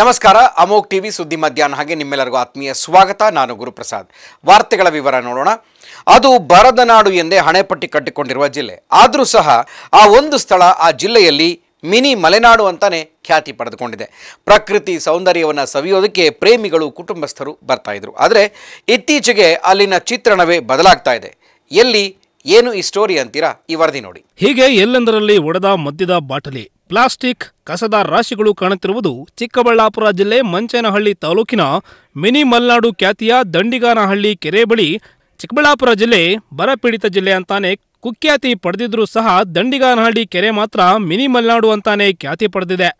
ನಮಸ್ಕಾರ ಅಮೋಕ್ ಟಿವಿ ಸುದ್ದಿ ಮಧ್ಯಾಹ್ನ ಹಾಗೆ ನಿಮ್ಮೆಲ್ಲರಿಗೂ ಆತ್ಮೀಯ ಸ್ವಾಗತ. ನಾನು ಗುರುಪ್ರಸಾದ್. ವಾರ್ತೆಗಳ ವಿವರ ನೋಡೋಣ. ಅದು ಬರದ ನಾಡು ಎಂದೇ ಹಣೆಪಟ್ಟಿ ಕಟ್ಟಿಕೊಂಡಿರುವ ಜಿಲ್ಲೆ. ಆದರೂ ಸಹ ಆ ಒಂದು ಸ್ಥಳ ಆ ಜಿಲ್ಲೆಯಲ್ಲಿ ಮಿನಿ ಮಲೆನಾಡು ಅಂತಾನೆ ಖ್ಯಾತಿ ಪಡೆದುಕೊಂಡಿದೆ. ಪ್ರಕೃತಿ ಸೌಂದರ್ಯವನ್ನು ಸವಿಯೋದಕ್ಕೆ ಪ್ರೇಮಿಗಳು, ಕುಟುಂಬಸ್ಥರು ಬರ್ತಾ ಇದ್ರು. ಆದರೆ ಇತ್ತೀಚೆಗೆ ಅಲ್ಲಿನ ಚಿತ್ರಣವೇ ಬದಲಾಗ್ತಾ ಇದೆ. ಎಲ್ಲಿ, ಏನು ಈ ಸ್ಟೋರಿ ಅಂತೀರಾ? ಈ ವರದಿ ನೋಡಿ. ಹೀಗೆ ಎಲ್ಲೆಂದರಲ್ಲಿ ಒಡೆದ ಮದ್ಯದ ಬಾಟಲಿ. ಪ್ಲಾಸ್ಟಿಕ್ ಕಸದ ರಾಶಿಗಳು ಕಾಣುತ್ತಿರುವುದು ಚಿಕ್ಕಬಳ್ಳಾಪುರ ಜಿಲ್ಲೆ ಮಂಚೇನಹಳ್ಳಿ ತಾಲೂಕಿನ ಮಿನಿ ಮಲ್ನಾಡು ಖ್ಯಾತಿಯ ದಂಡಿಗಾನಹಳ್ಳಿ ಕೆರೆ ಬಳಿ ಚಿಕ್ಕಬಳ್ಳಾಪುರ ಜಿಲ್ಲೆ ಬರಪೀಡಿತ ಜಿಲ್ಲೆ ಅಂತಾನೆ ಕುಖ್ಯಾತಿ ಪಡೆದಿದ್ರೂ ಸಹ ದಂಡಿಗಾನಹಳ್ಳಿ ಕೆರೆ ಮಾತ್ರ ಮಿನಿ ಮಲ್ನಾಡು ಅಂತಾನೆ ಖ್ಯಾತಿ ಪಡೆದಿದೆ.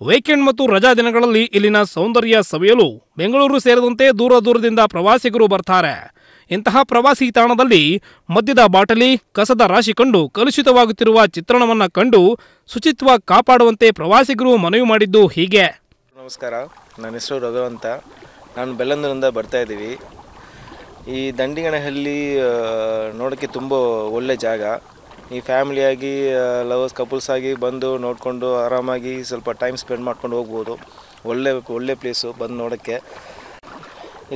ವೀಕೆಂಡ್ ಮತ್ತು ರಜಾ ದಿನಗಳಲ್ಲಿ ಇಲ್ಲಿನ ಸೌಂದರ್ಯ ಸವಿಯಲು ಬೆಂಗಳೂರು ಸೇರಿದಂತೆ ದೂರ ದೂರದಿಂದ ಪ್ರವಾಸಿಗರು ಬರ್ತಾರೆ. ಇಂತಹ ಪ್ರವಾಸಿ ತಾಣದಲ್ಲಿ ಮದ್ಯದ ಬಾಟಲಿ, ಕಸದ ರಾಶಿ ಕಂಡು ಕಲುಷಿತವಾಗುತ್ತಿರುವ ಚಿತ್ರಣವನ್ನು ಕಂಡು ಶುಚಿತ್ವ ಕಾಪಾಡುವಂತೆ ಪ್ರವಾಸಿಗರು ಮನವಿ ಮಾಡಿದ್ದು ಹೀಗೆ. ನಮಸ್ಕಾರ. ನನ್ನ ಹೆಸರು ರಘು ಅಂತ. ನಾನು ಬೆಲ್ಲಂದೂರಿಂದ ಬರ್ತಾ ಇದ್ದೀವಿ. ಈ ದಂಡಿಗಣಹಳ್ಳಿ ನೋಡೋಕ್ಕೆ ತುಂಬ ಒಳ್ಳೆ ಜಾಗ. ಈ ಫ್ಯಾಮಿಲಿಯಾಗಿ ಲವರ್ಸ್, ಕಪಲ್ಸ್ ಆಗಿ ಬಂದು ನೋಡಿಕೊಂಡು ಆರಾಮಾಗಿ ಸ್ವಲ್ಪ ಟೈಮ್ ಸ್ಪೆಂಡ್ ಮಾಡ್ಕೊಂಡು ಹೋಗ್ಬೋದು. ಒಳ್ಳೆ ಒಳ್ಳೆ ಪ್ಲೇಸು ಬಂದು ನೋಡೋಕ್ಕೆ.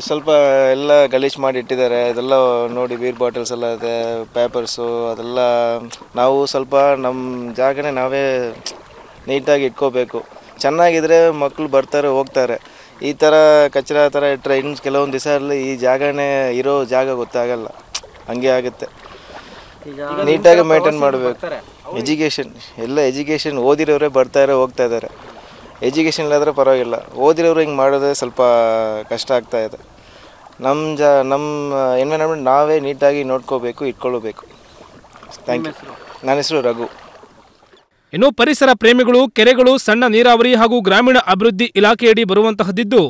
ಸ್ವಲ್ಪ ಎಲ್ಲ ಗಲೀಜ್ ಮಾಡಿ ಇಟ್ಟಿದ್ದಾರೆ. ಅದೆಲ್ಲ ನೋಡಿ ಬೀರ್ ಬಾಟಲ್ಸ್ ಎಲ್ಲ ಇದೆ ಪೇಪರ್ಸು ಅದೆಲ್ಲ ನಾವು ಸ್ವಲ್ಪ ನಮ್ಮ ಜಾಗನೇ ನಾವೇ ನೀಟಾಗಿ ಇಟ್ಕೋಬೇಕು. ಚೆನ್ನಾಗಿದ್ರೆ ಮಕ್ಕಳು ಬರ್ತಾರೆ ಹೋಗ್ತಾರೆ. ಈ ಥರ ಕಚ್ರ ಥರ ಇಟ್ಟರೆ ಇನ್ನು ಕೆಲವೊಂದು ದಿವಸ ಅಲ್ಲಿ ಈ ಜಾಗನೇ ಇರೋ ಜಾಗ ಗೊತ್ತಾಗಲ್ಲ. ಹಂಗೆ ಆಗುತ್ತೆ. ನೀಟಾಗಿ ಮೇಂಟೈನ್ ಮಾಡಬೇಕು. ಎಜುಕೇಷನ್ ಎಲ್ಲ ಎಜುಕೇಷನ್ ಓದಿರೋರೇ ಬರ್ತಾರೆ ಹೋಗ್ತಾ ಇದ್ದಾರೆ ಎಜುಕೇಷನ್ ಇಲ್ಲಾಂದರೆ ಪರವಾಗಿಲ್ಲ. ಓದಿರೋರು ಹಿಂಗೆ ಮಾಡೋದೇ ಸ್ವಲ್ಪ ಕಷ್ಟ ಆಗ್ತಾ ಇದೆ. ನಮ್ಮ ಜ ನಮ್ಮ ಎನ್ವಿರಾನ್ಮೆಂಟ್ ನಾವೇ ನೀಟಾಗಿ ನೋಡ್ಕೋಬೇಕು ಇಟ್ಕೊಳ್ಬೇಕು. ಥ್ಯಾಂಕ್ ಯು ನನ್ನ ಹೆಸರು ರಘು. ಇನ್ನು ಪರಿಸರ ಪ್ರೇಮಿಗಳು ಕೆರೆಗಳು ಸಣ್ಣ ನೀರಾವರಿ ಹಾಗೂ ಗ್ರಾಮೀಣ ಅಭಿವೃದ್ಧಿ ಇಲಾಖೆಯಡಿ ಬರುವಂತಹದ್ದಿದ್ದು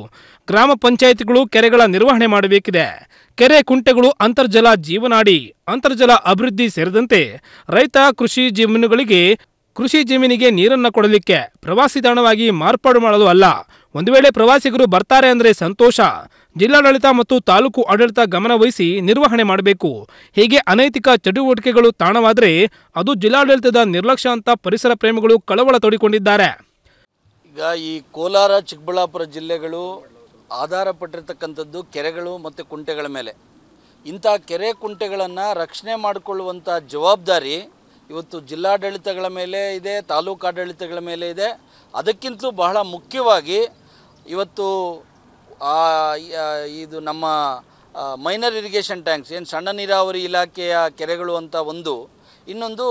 ಗ್ರಾಮ ಪಂಚಾಯಿತಿಗಳು ಕೆರೆಗಳ ನಿರ್ವಹಣೆ ಮಾಡಬೇಕಿದೆ. ಕೆರೆ ಕುಂಟೆಗಳು ಅಂತರ್ಜಲ ಜೀವನಾಡಿ ಅಂತರ್ಜಲ ಅಭಿವೃದ್ಧಿ ಸೇರಿದಂತೆ ರೈತ ಕೃಷಿ ಜಮೀನುಗಳಿಗೆ ಕೃಷಿ ಜಮೀನಿಗೆ ನೀರನ್ನು ಕೊಡಲಿಕ್ಕೆ ಪ್ರವಾಸಿ ತಾಣವಾಗಿ ಮಾರ್ಪಾಡು ಮಾಡಲು ಅಲ್ಲ. ಒಂದು ವೇಳೆ ಪ್ರವಾಸಿಗರು ಬರ್ತಾರೆ ಅಂದರೆ ಸಂತೋಷ. ಜಿಲ್ಲಾಡಳಿತ ಮತ್ತು ತಾಲೂಕು ಆಡಳಿತ ಗಮನವಹಿಸಿ ನಿರ್ವಹಣೆ ಮಾಡಬೇಕು. ಹೀಗೆ ಅನೈತಿಕ ಚಟುವಟಿಕೆಗಳು ತಾಣವಾದರೆ ಅದು ಜಿಲ್ಲಾಡಳಿತದ ನಿರ್ಲಕ್ಷ್ಯ ಅಂತ ಪರಿಸರ ಪ್ರೇಮಿಗಳು ಕಳವಳ ತೋಡಿಕೊಂಡಿದ್ದಾರೆ. ಈಗ ಈ ಕೋಲಾರ, ಚಿಕ್ಕಬಳ್ಳಾಪುರ ಜಿಲ್ಲೆಗಳು ಆಧಾರ ಪಟ್ಟಿರ್ತಕ್ಕಂಥದ್ದು ಕೆರೆಗಳು ಮತ್ತು ಕುಂಟೆಗಳ ಮೇಲೆ. ಇಂಥ ಕೆರೆ ಕುಂಟೆಗಳನ್ನು ರಕ್ಷಣೆ ಮಾಡಿಕೊಳ್ಳುವಂಥ ಜವಾಬ್ದಾರಿ ಇವತ್ತು ಜಿಲ್ಲಾಡಳಿತಗಳ ಮೇಲೆ ಇದೆ ತಾಲೂಕಾಡಳಿತಗಳ ಮೇಲೆ ಇದೆ. ಅದಕ್ಕಿಂತಲೂ ಬಹಳ ಮುಖ್ಯವಾಗಿ ಇವತ್ತು ಇದು ನಮ್ಮ ಮೈನರ್ ಇರಿಗೇಷನ್ ಟ್ಯಾಂಕ್ಸ್, ಏನು ಸಣ್ಣ ನೀರಾವರಿ ಇಲಾಖೆಯ ಕೆರೆಗಳು ಅಂತ ಒಂದು, ಇನ್ನೊಂದು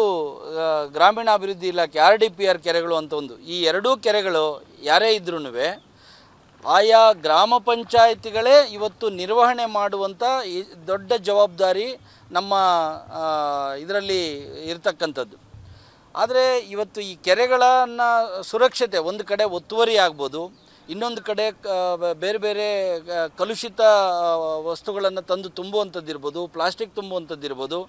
ಗ್ರಾಮೀಣಾಭಿವೃದ್ಧಿ ಇಲಾಖೆ, ಆರ್ ಡಿ ಪಿ ಆರ್ ಕೆರೆಗಳು ಅಂತ ಒಂದು. ಈ ಎರಡೂ ಕೆರೆಗಳು ಯಾರೇ ಇದ್ರೂ ಆಯಾ ಗ್ರಾಮ ಪಂಚಾಯಿತಿಗಳೇ ಇವತ್ತು ನಿರ್ವಹಣೆ ಮಾಡುವಂಥ ದೊಡ್ಡ ಜವಾಬ್ದಾರಿ ನಮ್ಮ ಇದರಲ್ಲಿ ಇರತಕ್ಕಂಥದ್ದು. ಆದರೆ ಇವತ್ತು ಈ ಕೆರೆಗಳನ್ನು ಸುರಕ್ಷತೆ, ಒಂದು ಕಡೆ ಒತ್ತುವರಿ ಆಗ್ಬೋದು ಇನ್ನೊಂದು ಕಡೆ ಬೇರೆ ಬೇರೆ ಕಲುಷಿತ ವಸ್ತುಗಳನ್ನು ತಂದು ತುಂಬುವಂಥದ್ದಿರ್ಬೋದು, ಪ್ಲಾಸ್ಟಿಕ್ ತುಂಬುವಂಥದ್ದಿರ್ಬೋದು,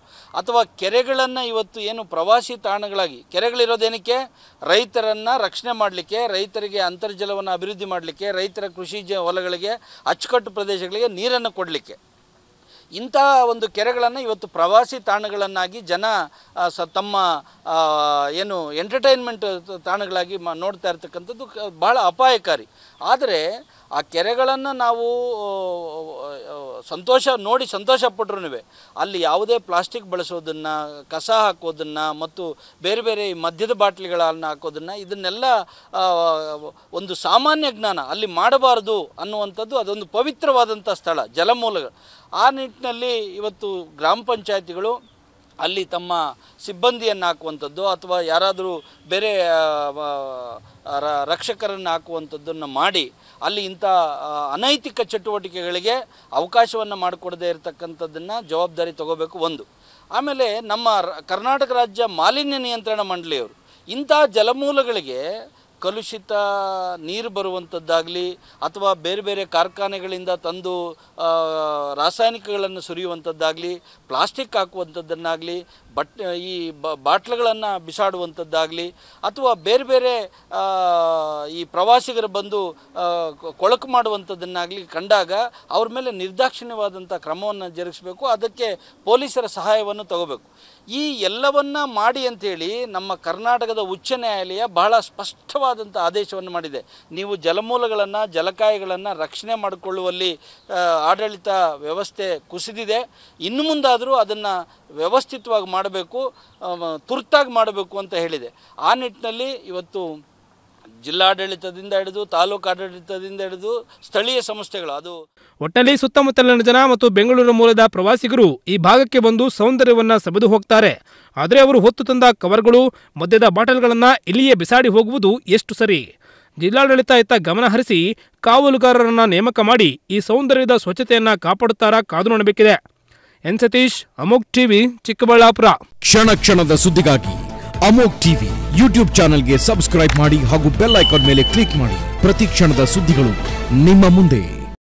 ಅಥವಾ ಕೆರೆಗಳನ್ನು ಇವತ್ತು ಏನು ಪ್ರವಾಸಿ ತಾಣಗಳಾಗಿ, ಕೆರೆಗಳಿರೋದೇನಕ್ಕೆ? ರೈತರನ್ನು ರಕ್ಷಣೆ ಮಾಡಲಿಕ್ಕೆ, ರೈತರಿಗೆ ಅಂತರ್ಜಲವನ್ನು ಅಭಿವೃದ್ಧಿ ಮಾಡಲಿಕ್ಕೆ, ರೈತರ ಕೃಷಿ ಜ, ಹೊಲಗಳಿಗೆ, ಅಚ್ಚುಕಟ್ಟು ಪ್ರದೇಶಗಳಿಗೆ ನೀರನ್ನು ಕೊಡಲಿಕ್ಕೆ. ಇಂಥ ಒಂದು ಕೆರೆಗಳನ್ನು ಇವತ್ತು ಪ್ರವಾಸಿ ತಾಣಗಳನ್ನಾಗಿ ಜನ ಸ, ತಮ್ಮ ಏನು ಎಂಟರ್ಟೈನ್ಮೆಂಟ್ ತಾಣಗಳಾಗಿ ಮ, ನೋಡ್ತಾ ಇರ್ತಕ್ಕಂಥದ್ದು ಬಹಳ ಅಪಾಯಕಾರಿ. ಆದರೆ ಆ ಕೆರೆಗಳನ್ನು ನಾವು ಸಂತೋಷ ನೋಡಿ ಸಂತೋಷ ಪಟ್ರು ಅಲ್ಲಿ ಯಾವುದೇ ಪ್ಲಾಸ್ಟಿಕ್ ಬಳಸೋದನ್ನು, ಕಸ ಹಾಕೋದನ್ನು ಮತ್ತು ಬೇರೆ ಬೇರೆ ಮದ್ಯದ ಬಾಟ್ಲಿಗಳನ್ನು ಹಾಕೋದನ್ನು ಇದನ್ನೆಲ್ಲ ಒಂದು ಸಾಮಾನ್ಯ ಜ್ಞಾನ, ಅಲ್ಲಿ ಮಾಡಬಾರದು ಅನ್ನುವಂಥದ್ದು ಅದೊಂದು ಪವಿತ್ರವಾದಂಥ ಸ್ಥಳ ಜಲಮೂಲಗಳು ಆ ನಿಟ್ಟಿನಲ್ಲಿ ಇವತ್ತು ಗ್ರಾಮ ಪಂಚಾಯತಿಗಳು ಅಲ್ಲಿ ತಮ್ಮ ಸಿಬ್ಬಂದಿಯನ್ನು ಹಾಕುವಂಥದ್ದು ಅಥವಾ ಯಾರಾದರೂ ಬೇರೆ ರಕ್ಷಕರನ್ನು ಹಾಕುವಂಥದ್ದನ್ನು ಮಾಡಿ ಅಲ್ಲಿ ಇಂಥ ಅನೈತಿಕ ಚಟುವಟಿಕೆಗಳಿಗೆ ಅವಕಾಶವನ್ನು ಮಾಡಿಕೊಡದೇ ಇರತಕ್ಕಂಥದ್ದನ್ನು ಜವಾಬ್ದಾರಿ ತಗೋಬೇಕು ಒಂದು. ಆಮೇಲೆ ನಮ್ಮ ಕರ್ನಾಟಕ ರಾಜ್ಯ ಮಾಲಿನ್ಯ ನಿಯಂತ್ರಣ ಮಂಡಳಿಯವರು ಇಂಥ ಜಲಮೂಲಗಳಿಗೆ ಕಲುಷಿತ ನೀರು ಬರುವಂಥದ್ದಾಗಲಿ ಅಥವಾ ಬೇರೆ ಬೇರೆ ಕಾರ್ಖಾನೆಗಳಿಂದ ತಂದು ರಾಸಾಯನಿಕಗಳನ್ನು ಸುರಿಯುವಂಥದ್ದಾಗಲಿ ಪ್ಲಾಸ್ಟಿಕ್ ಹಾಕುವಂಥದ್ದನ್ನಾಗಲಿ ಬಟ್, ಈ ಬಾಟ್ಲುಗಳನ್ನು ಬಿಸಾಡುವಂಥದ್ದಾಗಲಿ ಅಥವಾ ಬೇರೆ ಬೇರೆ ಈ ಪ್ರವಾಸಿಗರು ಬಂದು ಕೊಳಕು ಮಾಡುವಂಥದ್ದನ್ನಾಗಲಿ ಕಂಡಾಗ ಅವ್ರ ಮೇಲೆ ನಿರ್ದಾಕ್ಷಿಣ್ಯವಾದಂಥ ಕ್ರಮವನ್ನು ಜರುಗಿಸಬೇಕು. ಅದಕ್ಕೆ ಪೊಲೀಸರ ಸಹಾಯವನ್ನು ತಗೋಬೇಕು. ಈ ಎಲ್ಲವನ್ನ ಮಾಡಿ ಅಂತೇಳಿ ನಮ್ಮ ಕರ್ನಾಟಕದ ಉಚ್ಚ ನ್ಯಾಯಾಲಯ ಬಹಳ ಸ್ಪಷ್ಟವಾದಂಥ ಆದೇಶವನ್ನು ಮಾಡಿದೆ. ನೀವು ಜಲಮೂಲಗಳನ್ನು, ಜಲಕಾಯಿಗಳನ್ನು ರಕ್ಷಣೆ ಮಾಡಿಕೊಳ್ಳುವಲ್ಲಿ ಆಡಳಿತ ವ್ಯವಸ್ಥೆ ಕುಸಿದಿದೆ. ಇನ್ನು ಮುಂದಾದರೂ ಅದನ್ನು ವ್ಯವಸ್ಥಿತವಾಗಿ ಮಾಡಬೇಕು ತುರ್ತಾಗಿ ಮಾಡಬೇಕು ಅಂತ ಹೇಳಿದೆ. ಆ ನಿಟ್ಟಿನಲ್ಲಿ ಇವತ್ತು ಜಿಲ್ಲಾಡಳಿತದಿಂದ ಹಿಡಿದು ತಾಲೂಕು ಆಡಳಿತದಿಂದ ಹಿಡಿದು ಸ್ಥಳೀಯ ಸಂಸ್ಥೆಗಳು ಅದು ಒಟ್ಟಲ್ಲಿ ಸುತ್ತಮುತ್ತಲಿನ ಜನ ಮತ್ತು ಬೆಂಗಳೂರು ಮೂಲದ ಪ್ರವಾಸಿಗರು ಈ ಭಾಗಕ್ಕೆ ಬಂದು ಸೌಂದರ್ಯವನ್ನು ಸೆಬೆದು ಹೋಗ್ತಾರೆ. ಆದರೆ ಅವರು ಹೊತ್ತು ತಂದ ಕವರ್ಗಳು ಮದ್ಯದ ಬಾಟಲ್ಗಳನ್ನು ಇಲ್ಲಿಯೇ ಬಿಸಾಡಿ ಹೋಗುವುದು ಎಷ್ಟು ಸರಿ? ಜಿಲ್ಲಾಡಳಿತ ಇತ್ತ ಗಮನ ಹರಿಸಿ ಕಾವಲುಗಾರರನ್ನ ನೇಮಕ ಮಾಡಿ ಈ ಸೌಂದರ್ಯದ ಸ್ವಚ್ಛತೆಯನ್ನು ಕಾಪಾಡುತ್ತಾರಾ ಕಾದು ನೋಡಬೇಕಿದೆ. ಎನ್ ಸತೀಶ್ ಅಮೋಕ್ ಟಿವಿ ಚಿಕ್ಕಬಳ್ಳಾಪುರ. ಕ್ಷಣ ಕ್ಷಣದ ಸುದ್ದಿಗಾಗಿ ಅಮೋಕ್ ಟಿವಿ ಯೂಟ್ಯೂಬ್ ಚಾನೆಲ್ಗೆ ಸಬ್ಸ್ಕ್ರೈಬ್ ಮಾಡಿ ಹಾಗೂ ಬೆಲ್ ಐಕಾನ್ ಮೇಲೆ ಕ್ಲಿಕ್ ಮಾಡಿ ಪ್ರತಿ ಕ್ಷಣದ ಸುದ್ದಿಗಳು ನಿಮ್ಮ ಮುಂದೆ.